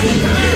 Yeah.